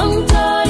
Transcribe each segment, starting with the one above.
sometimes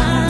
time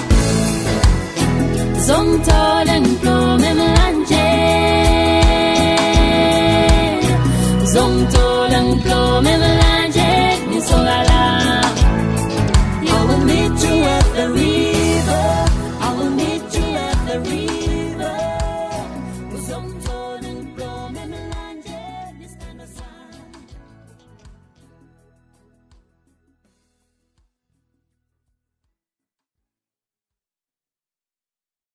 som talen blommor melange som talen blommor melange ni sola